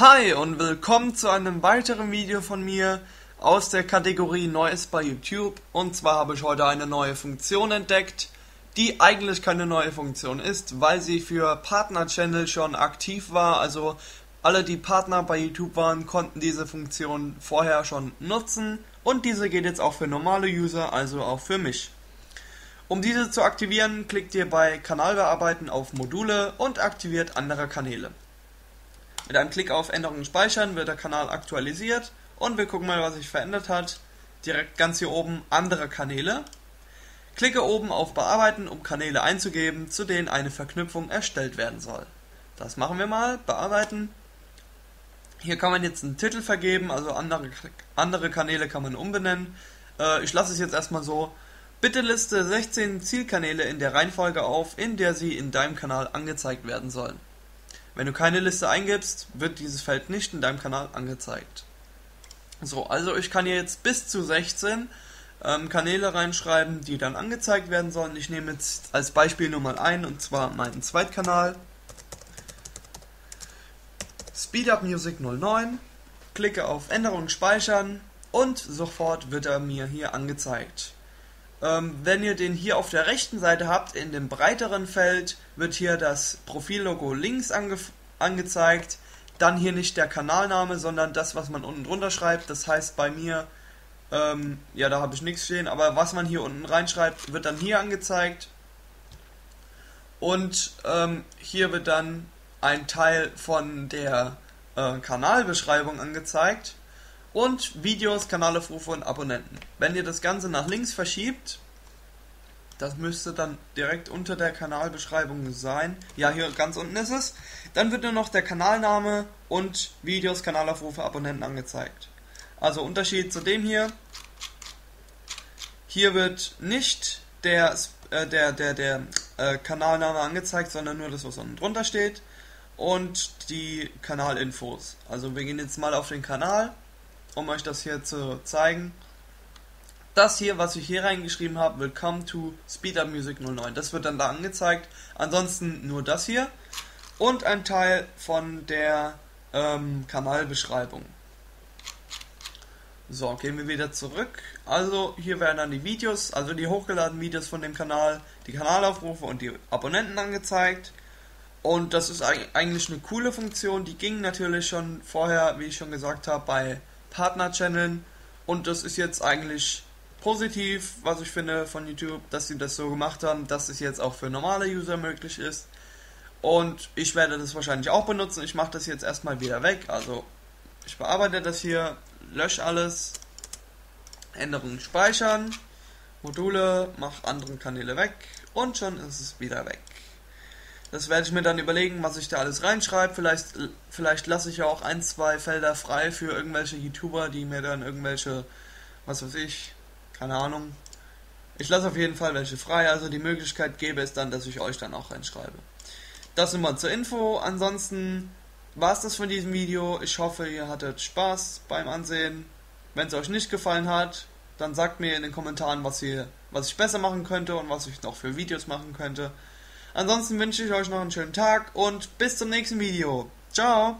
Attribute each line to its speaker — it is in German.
Speaker 1: Hi und willkommen zu einem weiteren Video von mir aus der Kategorie Neues bei YouTube. Und zwar habe ich heute eine neue Funktion entdeckt, die eigentlich keine neue Funktion ist, weil sie für Partner-Channel schon aktiv war. Also alle, die Partner bei YouTube waren, konnten diese Funktion vorher schon nutzen. Und diese geht jetzt auch für normale User, also auch für mich. Um diese zu aktivieren, klickt ihr bei Kanal bearbeiten auf Module und aktiviert andere Kanäle. Mit einem Klick auf Änderungen speichern wird der Kanal aktualisiert und wir gucken mal, was sich verändert hat. Direkt ganz hier oben andere Kanäle. Klicke oben auf Bearbeiten, um Kanäle einzugeben, zu denen eine Verknüpfung erstellt werden soll. Das machen wir mal. Bearbeiten. Hier kann man jetzt einen Titel vergeben, also andere, andere Kanäle kann man umbenennen. Äh, ich lasse es jetzt erstmal so. Bitte liste 16 Zielkanäle in der Reihenfolge auf, in der sie in deinem Kanal angezeigt werden sollen. Wenn du keine Liste eingibst, wird dieses Feld nicht in deinem Kanal angezeigt. So, also ich kann hier jetzt bis zu 16 ähm, Kanäle reinschreiben, die dann angezeigt werden sollen. Ich nehme jetzt als Beispiel nur mal ein, und zwar meinen Zweitkanal. Speedup Music 09, klicke auf Änderungen speichern und sofort wird er mir hier angezeigt. Ähm, wenn ihr den hier auf der rechten Seite habt, in dem breiteren Feld, wird hier das Profillogo links ange angezeigt. Dann hier nicht der Kanalname, sondern das, was man unten drunter schreibt. Das heißt bei mir, ähm, ja, da habe ich nichts stehen, aber was man hier unten reinschreibt, wird dann hier angezeigt. Und ähm, hier wird dann ein Teil von der äh, Kanalbeschreibung angezeigt und Videos, Kanalaufrufe und Abonnenten. Wenn ihr das Ganze nach links verschiebt, das müsste dann direkt unter der Kanalbeschreibung sein. Ja, hier ganz unten ist es. Dann wird nur noch der Kanalname und Videos, Kanalaufrufe, Abonnenten angezeigt. Also Unterschied zu dem hier. Hier wird nicht der, äh, der, der, der äh, Kanalname angezeigt, sondern nur das, was unten drunter steht. Und die Kanalinfos. Also wir gehen jetzt mal auf den Kanal um euch das hier zu zeigen. Das hier, was ich hier reingeschrieben habe, Welcome to Speedup Music 09. Das wird dann da angezeigt. Ansonsten nur das hier. Und ein Teil von der ähm, Kanalbeschreibung. So, gehen wir wieder zurück. Also hier werden dann die Videos, also die hochgeladenen Videos von dem Kanal, die Kanalaufrufe und die Abonnenten angezeigt. Und das ist eigentlich eine coole Funktion. Die ging natürlich schon vorher, wie ich schon gesagt habe, bei Partner-Channeln und das ist jetzt eigentlich positiv, was ich finde von YouTube, dass sie das so gemacht haben, dass es jetzt auch für normale User möglich ist. Und ich werde das wahrscheinlich auch benutzen. Ich mache das jetzt erstmal wieder weg. Also ich bearbeite das hier, lösche alles, Änderungen speichern, Module, mache andere Kanäle weg und schon ist es wieder weg. Das werde ich mir dann überlegen, was ich da alles reinschreibe. Vielleicht, vielleicht lasse ich ja auch ein, zwei Felder frei für irgendwelche YouTuber, die mir dann irgendwelche, was weiß ich, keine Ahnung. Ich lasse auf jeden Fall welche frei, also die Möglichkeit gäbe es dann, dass ich euch dann auch reinschreibe. Das mal zur Info. Ansonsten war es das von diesem Video. Ich hoffe, ihr hattet Spaß beim Ansehen. Wenn es euch nicht gefallen hat, dann sagt mir in den Kommentaren, was, ihr, was ich besser machen könnte und was ich noch für Videos machen könnte. Ansonsten wünsche ich euch noch einen schönen Tag und bis zum nächsten Video. Ciao!